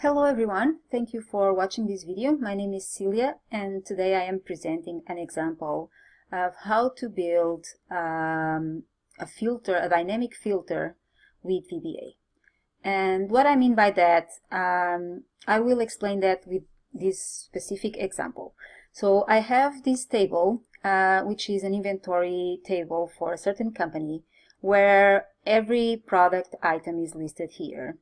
Hello everyone, thank you for watching this video. My name is Celia and today I am presenting an example of how to build um, a filter, a dynamic filter with VBA. And what I mean by that, um, I will explain that with this specific example. So I have this table, uh, which is an inventory table for a certain company, where every product item is listed here.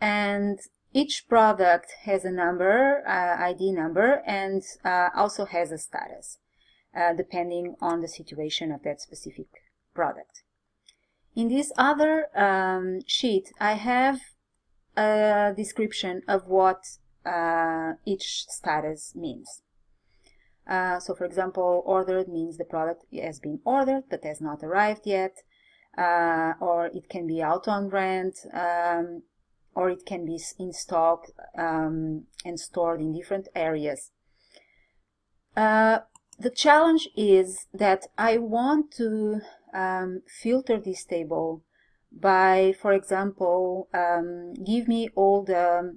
And each product has a number, uh, ID number, and uh, also has a status, uh, depending on the situation of that specific product. In this other um, sheet, I have a description of what uh, each status means. Uh, so for example, ordered means the product has been ordered but has not arrived yet, uh, or it can be out on rent, um, or it can be in stock um, and stored in different areas. Uh, the challenge is that I want to um, filter this table by, for example, um, give me all the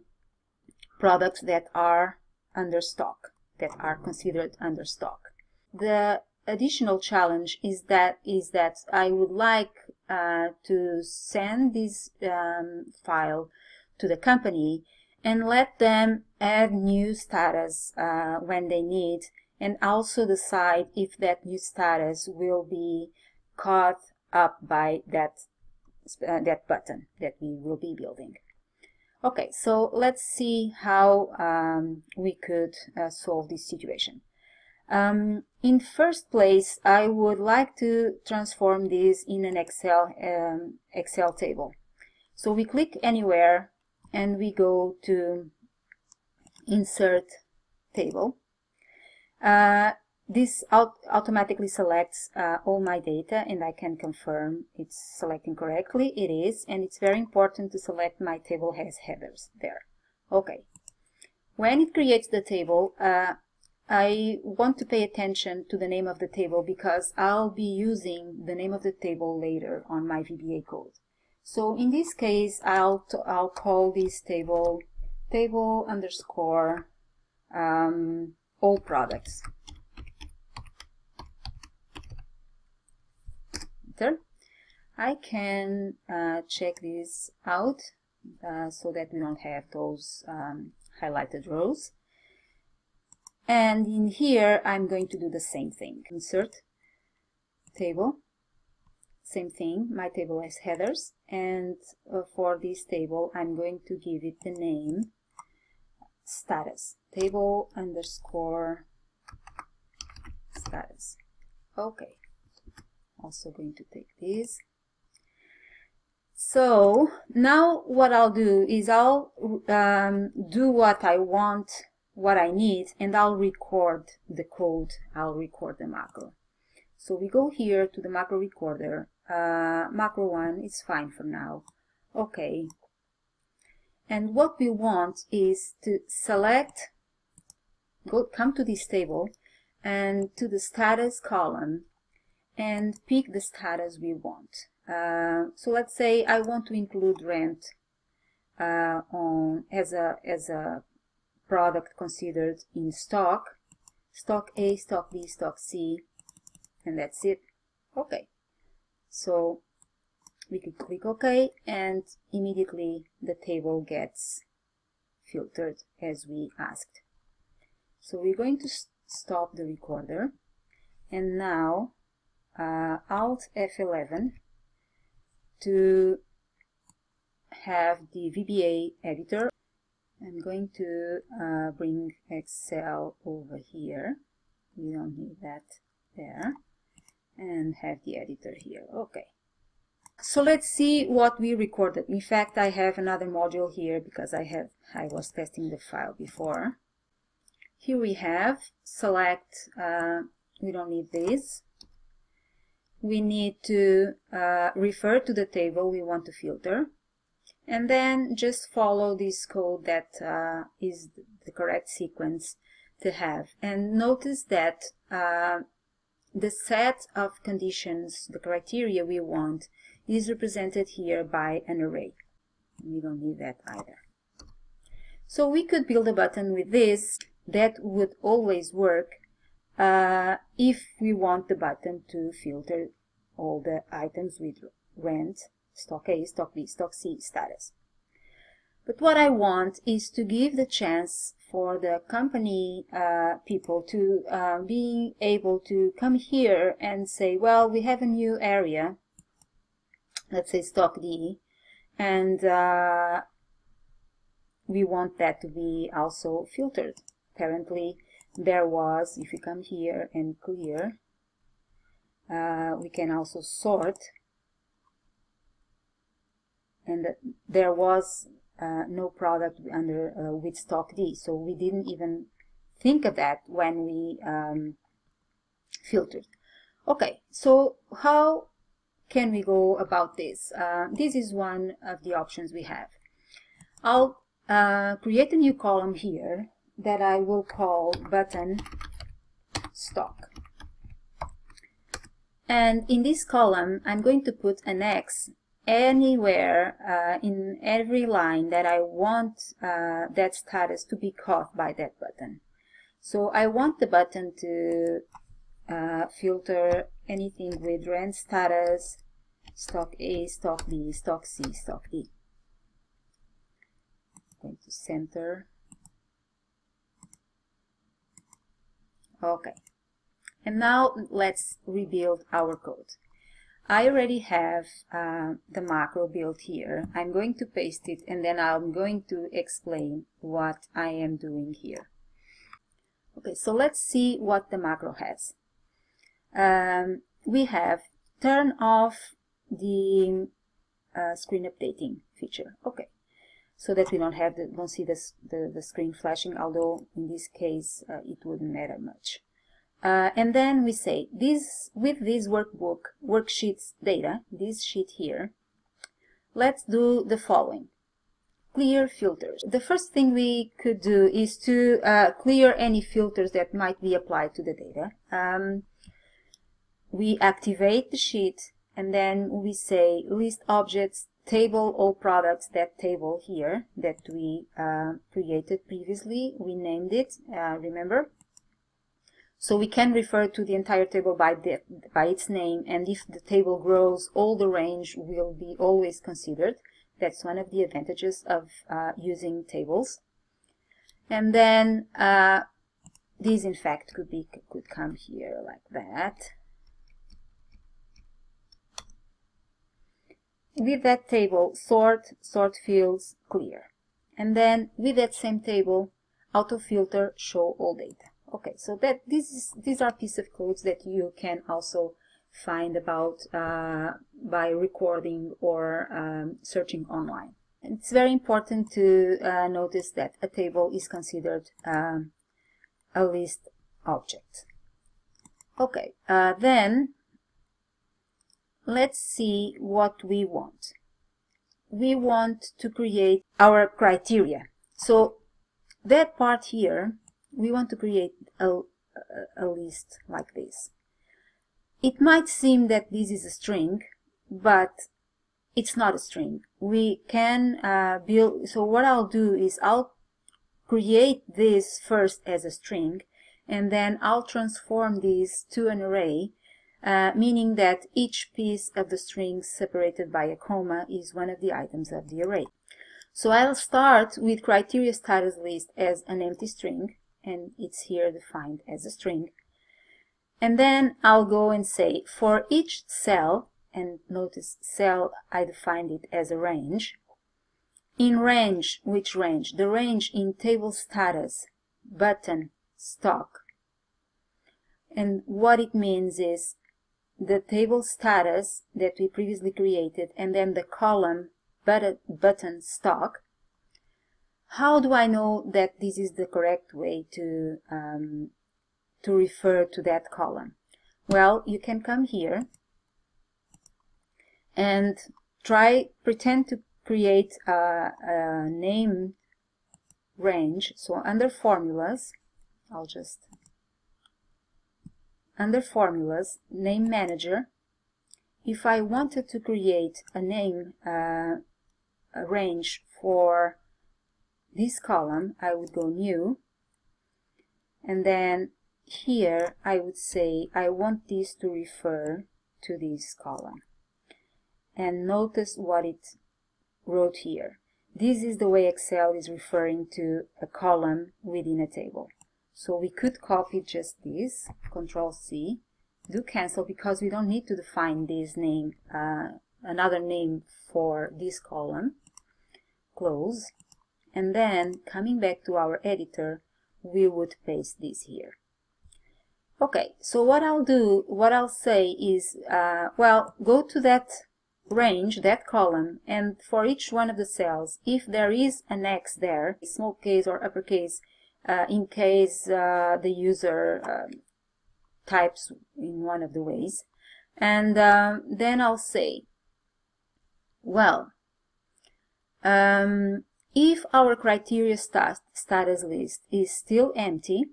products that are under stock, that are considered under stock. The additional challenge is that is that I would like uh, to send this um, file to the company and let them add new status uh, when they need and also decide if that new status will be caught up by that uh, that button that we will be building. Okay, so let's see how um, we could uh, solve this situation. Um, in first place, I would like to transform this in an Excel um, Excel table. So we click anywhere and we go to insert table. Uh, this automatically selects uh, all my data and I can confirm it's selecting correctly. It is, and it's very important to select my table has headers there. Okay. When it creates the table, uh, I want to pay attention to the name of the table because I'll be using the name of the table later on my VBA code. So in this case, I'll, I'll call this table table underscore um, all products. Enter. I can uh, check this out uh, so that we don't have those um, highlighted rows. And in here, I'm going to do the same thing. Insert table same thing, my table has headers, and uh, for this table, I'm going to give it the name status, table underscore status. Okay, also going to take this. So now what I'll do is I'll um, do what I want, what I need, and I'll record the code, I'll record the macro. So we go here to the macro recorder uh, macro one is fine for now. Okay. And what we want is to select, go come to this table and to the status column and pick the status we want. Uh, so let's say I want to include rent uh, on as a as a product considered in stock, stock A, stock B, stock C, and that's it. Okay. So we could click OK and immediately the table gets filtered as we asked. So we're going to st stop the recorder and now uh, Alt F11 to have the VBA editor. I'm going to uh, bring Excel over here. We don't need that there and have the editor here. Okay. So let's see what we recorded. In fact, I have another module here because I have I was testing the file before. Here we have select, uh, we don't need this. We need to uh, refer to the table we want to filter. And then just follow this code that uh, is the correct sequence to have. And notice that uh, the set of conditions, the criteria we want, is represented here by an array. We don't need that either. So we could build a button with this that would always work uh, if we want the button to filter all the items with rent, stock A, stock B, stock C status. But what I want is to give the chance for the company uh, people to uh, be able to come here and say, well, we have a new area, let's say stock D, and uh, we want that to be also filtered. Apparently, there was, if you come here and clear, uh, we can also sort, and there was uh, no product under uh, with stock D. So we didn't even think of that when we um, filtered. Okay, so how can we go about this? Uh, this is one of the options we have. I'll uh, create a new column here that I will call button stock. And in this column, I'm going to put an X anywhere uh, in every line that I want uh, that status to be caught by that button. So I want the button to uh, filter anything with rent status, stock A, stock B, stock C, stock D. going to center. Okay. And now let's rebuild our code. I already have uh, the macro built here. I'm going to paste it and then I'm going to explain what I am doing here. Okay, so let's see what the macro has. Um, we have turn off the uh, screen updating feature. Okay, so that we don't have the, don't see the, the screen flashing, although in this case uh, it wouldn't matter much. Uh, and then we say this with this workbook worksheets data, this sheet here, let's do the following. Clear filters. The first thing we could do is to uh, clear any filters that might be applied to the data. Um, we activate the sheet and then we say list objects table all products that table here that we uh, created previously we named it uh, remember so we can refer to the entire table by, the, by its name, and if the table grows, all the range will be always considered. That's one of the advantages of uh, using tables. And then uh, these, in fact, could be could come here like that. With that table, sort, sort fields, clear. And then with that same table, auto filter, show all data. Okay, so that this is these are pieces of codes that you can also find about uh, by recording or um, searching online. It's very important to uh, notice that a table is considered um, a list object. Okay, uh, then let's see what we want. We want to create our criteria. So that part here we want to create a, a list like this. It might seem that this is a string, but it's not a string. We can uh, build, so what I'll do is I'll create this first as a string, and then I'll transform this to an array, uh, meaning that each piece of the string separated by a comma is one of the items of the array. So I'll start with criteria status list as an empty string, and it's here defined as a string. And then I'll go and say for each cell, and notice cell, I defined it as a range. In range, which range? The range in table status, button, stock. And what it means is the table status that we previously created and then the column button, button stock how do I know that this is the correct way to, um, to refer to that column? Well, you can come here and try, pretend to create a, a name range. So under formulas, I'll just, under formulas, name manager, if I wanted to create a name uh, a range for this column, I would go new, and then here I would say I want this to refer to this column. And notice what it wrote here. This is the way Excel is referring to a column within a table. So we could copy just this, Control C, do cancel because we don't need to define this name, uh, another name for this column, close, and then coming back to our editor, we would paste this here. Okay, so what I'll do, what I'll say is, uh, well, go to that range, that column, and for each one of the cells, if there is an X there, small case or uppercase, uh, in case uh, the user uh, types in one of the ways. And um, then I'll say, well, um, if our criteria stat status list is still empty,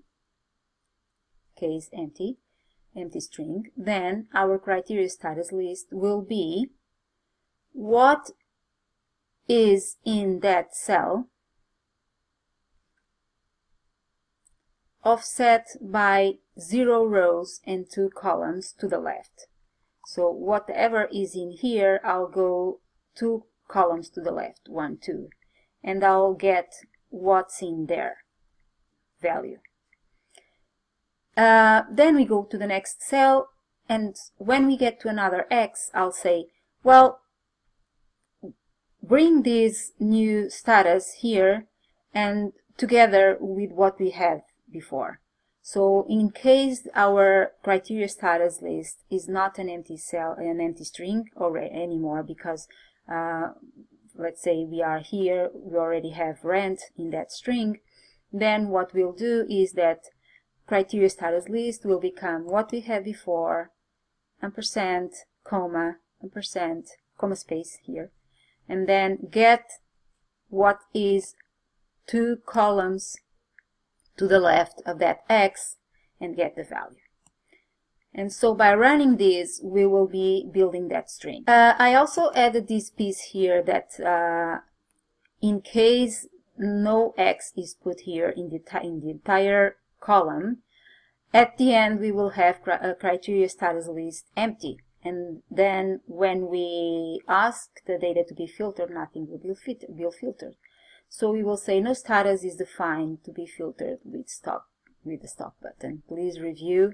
case empty, empty string, then our criteria status list will be what is in that cell offset by zero rows and two columns to the left. So whatever is in here, I'll go two columns to the left, one, two, and I'll get what's in there value. Uh, then we go to the next cell, and when we get to another X, I'll say, well, bring this new status here and together with what we have before. So in case our criteria status list is not an empty cell, an empty string already anymore because uh, let's say we are here, we already have rent in that string, then what we'll do is that criteria status list will become what we had before, ampersand, comma, ampersand, comma space here, and then get what is two columns to the left of that x and get the value. And so by running this, we will be building that string. Uh, I also added this piece here that uh, in case no x is put here in the, in the entire column, at the end we will have a criteria status list empty. And then when we ask the data to be filtered, nothing will be, filtered. So we will say no status is defined to be filtered with stop with the stop button. Please review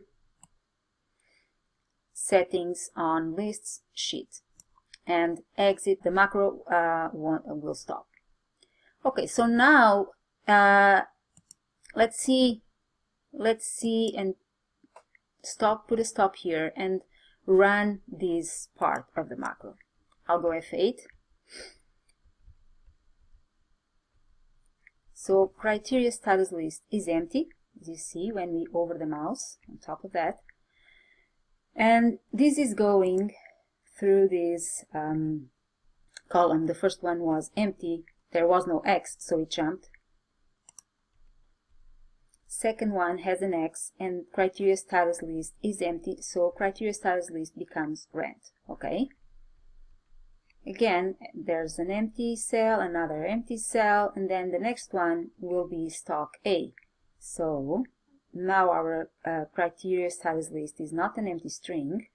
settings on lists sheet and exit the macro uh, uh, will stop. Okay, so now uh, let's see, let's see and stop, put a stop here and run this part of the macro. I'll go F8 So criteria status list is empty, as you see when we over the mouse on top of that. And this is going through this um, column. The first one was empty. There was no X, so it jumped. Second one has an X and criteria status list is empty, so criteria status list becomes rent. Okay? Again, there's an empty cell, another empty cell, and then the next one will be stock A. So now our uh, criteria status list is not an empty string.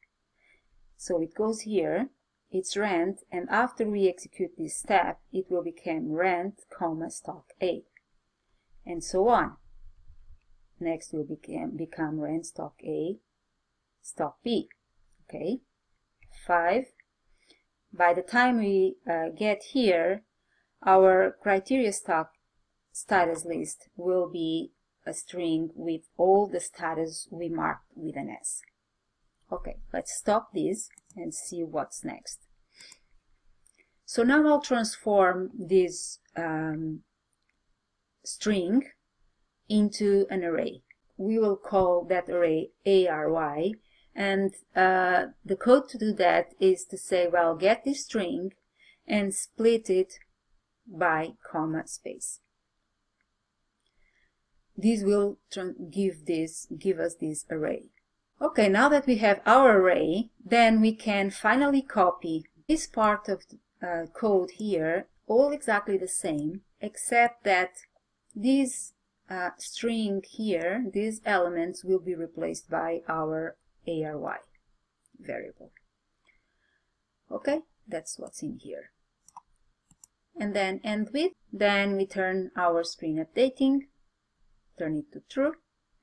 So it goes here, it's rent, and after we execute this step, it will become rent, comma, stock A. And so on. Next will become, become rent, stock A, stock B. Okay. 5 by the time we uh, get here, our criteria stock status list will be a string with all the status we marked with an S. Okay, let's stop this and see what's next. So now I'll transform this um, string into an array. We will call that array ARY and uh, the code to do that is to say, well, get this string and split it by comma space. This will give this give us this array. Okay, now that we have our array, then we can finally copy this part of the uh, code here, all exactly the same, except that this uh, string here, these elements will be replaced by our ARY variable. Okay, that's what's in here. And then end with, then we turn our screen updating, turn it to true,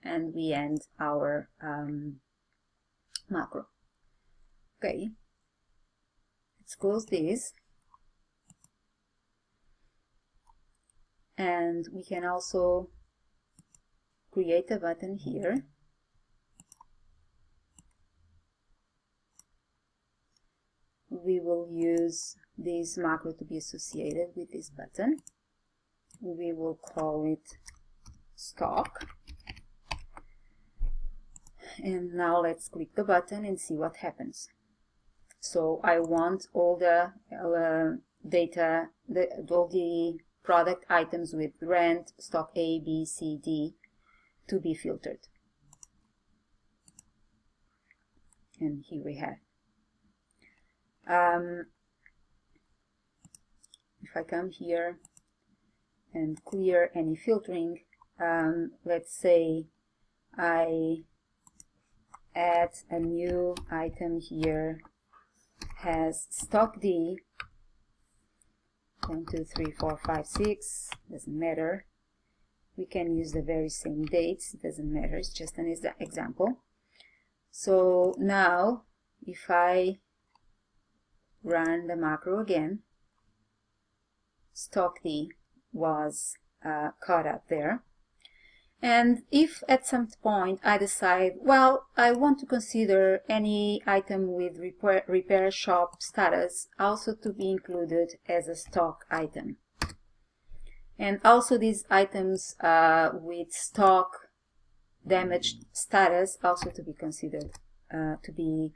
and we end our um, macro. Okay, let's close this. And we can also create a button here. We will use this macro to be associated with this button. We will call it stock and now let's click the button and see what happens. So I want all the uh, data the, all the product items with rent stock A B C D to be filtered. And here we have. Um, if I come here and clear any filtering um, let's say I add a new item here. Has stock D. 1, 2, 3, 4, 5, 6 doesn't matter. We can use the very same dates. Doesn't matter. It's just an example. So now if I run the macro again stock D was uh, caught up there and if at some point I decide, well, I want to consider any item with repair, repair shop status also to be included as a stock item. And also these items uh, with stock damaged status also to be considered, uh, to be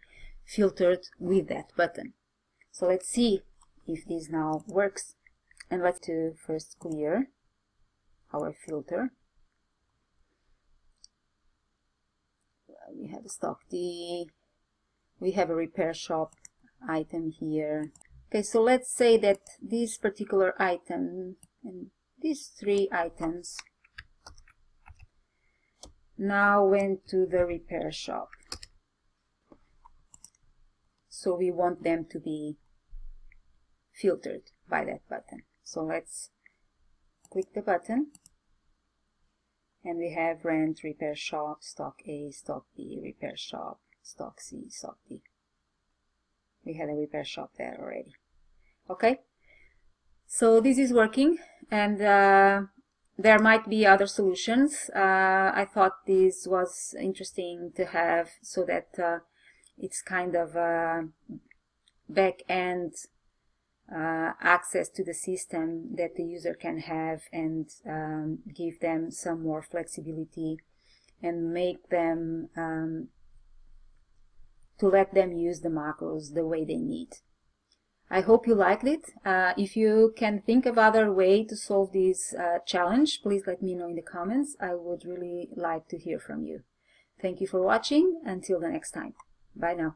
filtered with that button. So let's see if this now works. And let's to first clear our filter. We have a stock D, we have a repair shop item here. Okay, so let's say that this particular item and these three items now went to the repair shop. So we want them to be filtered by that button. So let's click the button and we have rent, repair shop, stock A, stock B, repair shop, stock C, stock D. We had a repair shop there already. Okay, so this is working and uh, there might be other solutions. Uh, I thought this was interesting to have so that uh, it's kind of a back-end uh, access to the system that the user can have and um, give them some more flexibility and make them um, to let them use the macros the way they need. I hope you liked it. Uh, if you can think of other way to solve this uh, challenge, please let me know in the comments. I would really like to hear from you. Thank you for watching. Until the next time. Bye now.